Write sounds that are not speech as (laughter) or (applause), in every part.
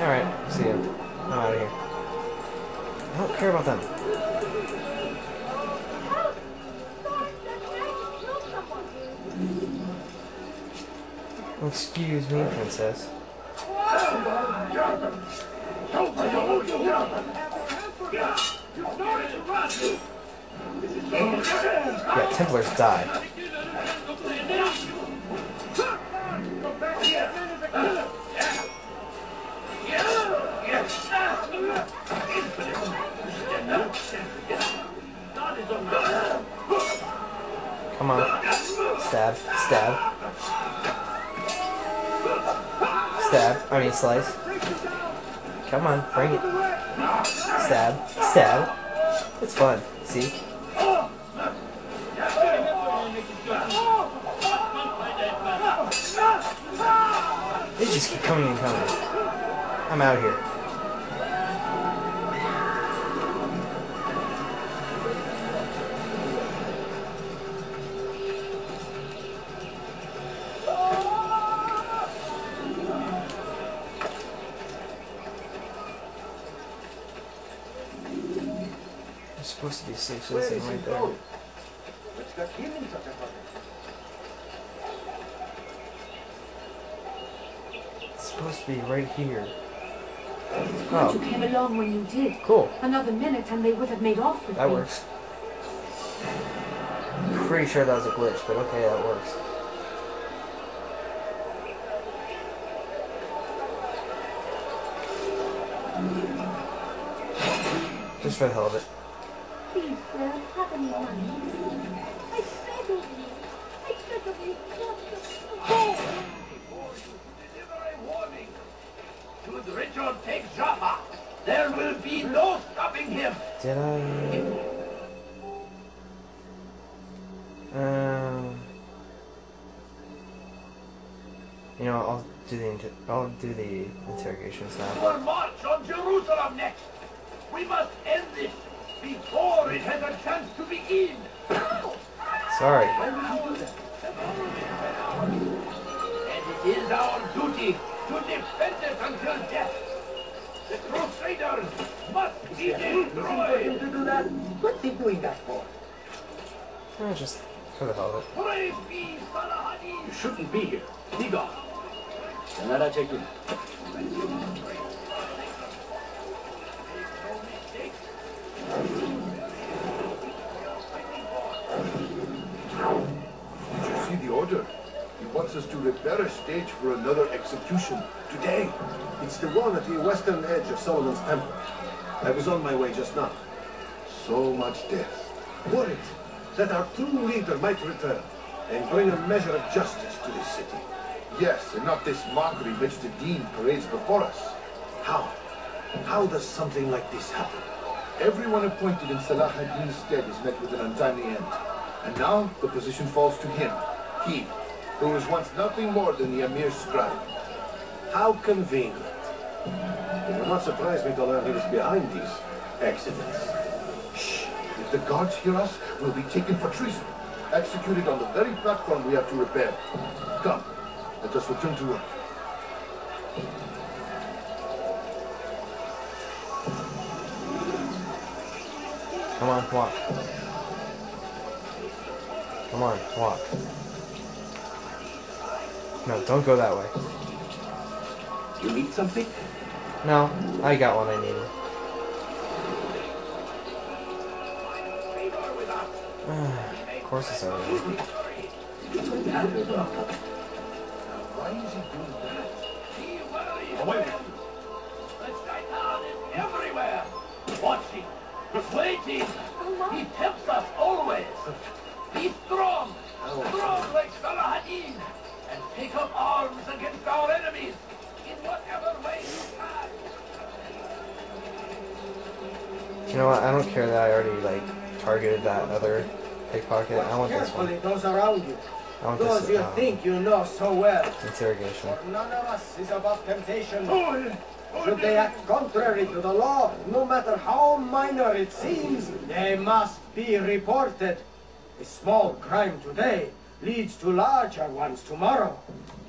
Alright, see ya. I'm out of here. I don't care about them. Excuse me, princess. Yeah, Templars die. Come on. Stab. Stab. Stab. I mean slice. Come on, bring it. Stab. Stab. It's fun. See? They just keep coming and coming. I'm out here. Citizen right there. What's got him in such a hurry? It's supposed to be right here. Oh. But you Oh, came along when you did. cool. Another minute and they would have made off with That me. works. Pretty sure that was a glitch, but okay, that works. Just for the hell of it. I beg of you. I beg of you, just go. Deliver a warning. Should Richard take Jaffa, there will be no stopping him. Did? Um. You know, I'll do the I'll do the interrogations now. We'll march on Jerusalem next. We must end this before it has a chance to begin. Sorry. Why will you do that? And it is our duty to defend it until death. The Crusaders must be destroyed. to do that? What's he doing that for? Eh, just for the hell of it. Praise be Salah You shouldn't be here. Be gone. i check in. Wants us to prepare a stage for another execution today. It's the one at the western edge of Solomon's Temple. I was on my way just now. So much death. Worried that our true leader might return and bring a measure of justice to this city. Yes, and not this mockery which the Dean parades before us. How? How does something like this happen? Everyone appointed in Salah ad-Din's stead is met with an untimely end. And now the position falls to him. He, who was once nothing more than the Emir's scribe. How convenient. It would not surprise me to learn he was behind these accidents. Shh! If the guards hear us, we'll be taken for treason. Executed on the very platform we have to repair. Come, let us return to work. Come on, walk. Come on, walk. No, don't go that way. You need something? No, I got what I needed. (sighs) of course it's over. Why is he doing that? Be. The shaitan is everywhere. Watching, waiting. He tempts us always. Be strong. Strong like Salah-ad-Din. And take up arms against our enemies. In whatever way you can. You know what? I don't care that I already like targeted that other pickpocket. I want this one. Carefully, those around you. I want Those this you um, think you know so well. interrogation. None of us is above temptation. Should they act contrary to the law, no matter how minor it seems, they must be reported. A small crime today leads to larger ones tomorrow.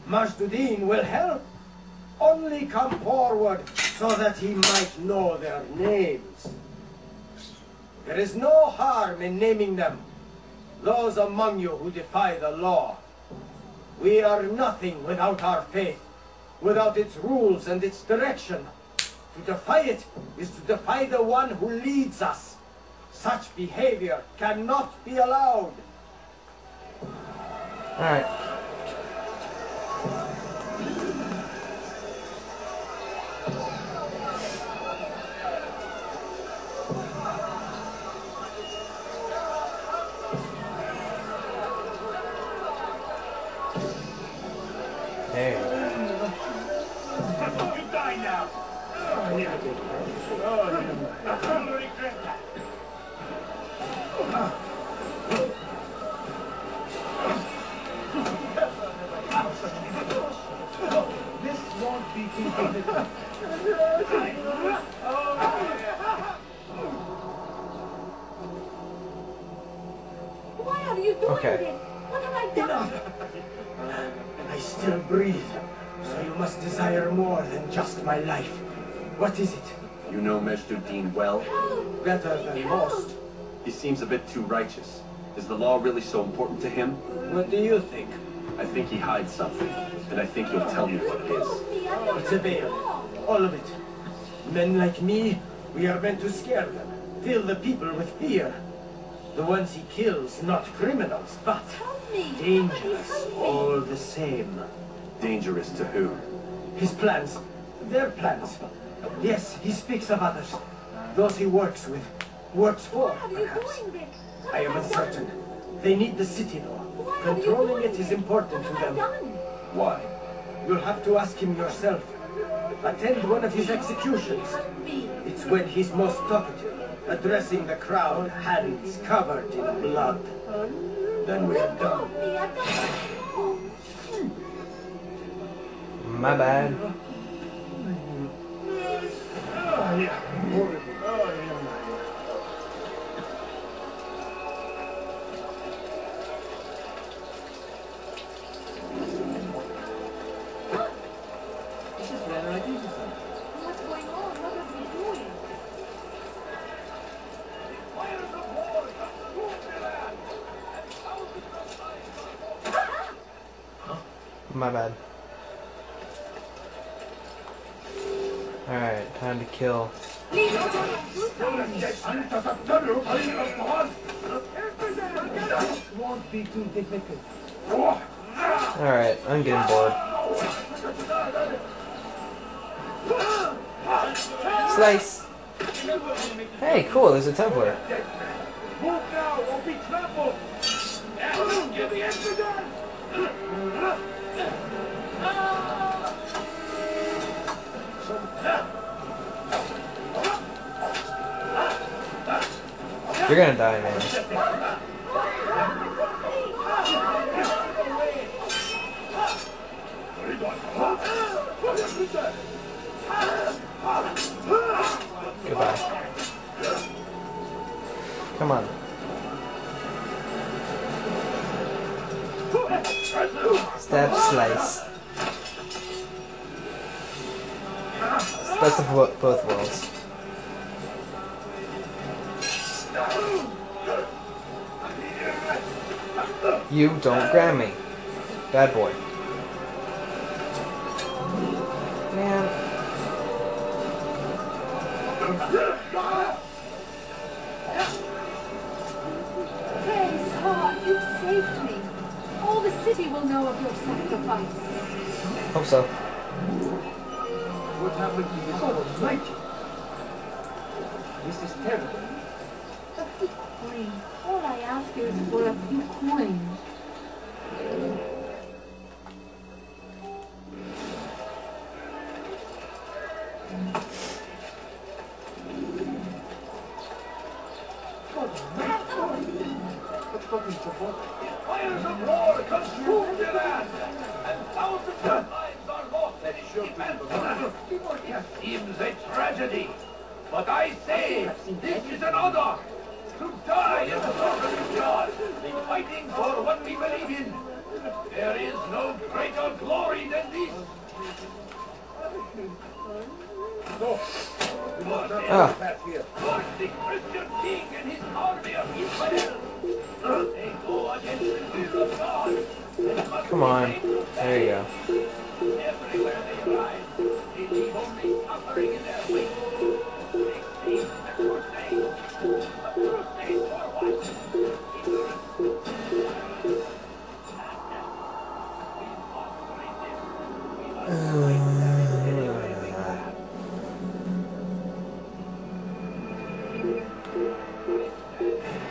Majd Addin will help. only come forward so that he might know their names. There is no harm in naming them. Those among you who defy the law. We are nothing without our faith, without its rules and its direction. To defy it is to defy the one who leads us. Such behavior cannot be allowed. Alright. What have I done? I still breathe, so you must desire more than just my life. What is it? You know Majd Addin well. Better than most. He seems a bit too righteous. Is the law really so important to him? What do you think? I think he hides something, and I think he'll tell me what it is. Me, I don't It's a veil. All of it. Men like me, we are meant to scare them, fill the people with fear. The ones he kills, not criminals, but Tell me. dangerous, all the same. Dangerous to who? His plans, their plans. Yes, he speaks of others. Those he works with, works for, Why are you perhaps. doing this? What I am have done? uncertain. They need the city, though. Why Controlling doing it is this? important to What have I them. done? Why? You'll have to ask him yourself. Attend one of his executions. It's when he's most talkative, addressing the crowd, hands covered in blood. Then we are done. Help me. I don't. My bad. My bad. Alright, time to kill. Alright, I'm getting bored. Slice! Hey, cool, there's a Templar. You're gonna die, man. Goodbye. Come on. Stab, slice. Best of both worlds. You don't grab me. Bad boy. The will know of your sacrifice. Hope so. What happened to this Almighty? This is terrible. A few coins. All I ask is for a much. Fires of war land, and thousands of lives are lost. Seems a tragedy, but I say this is an honor. To die is the sort of God, fighting for what we believe in. There is no greater glory than this. Ah.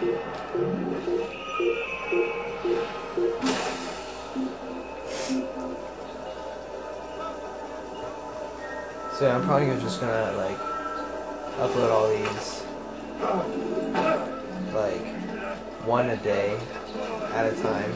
So yeah, I'm probably just gonna like upload all these like one a day at a time.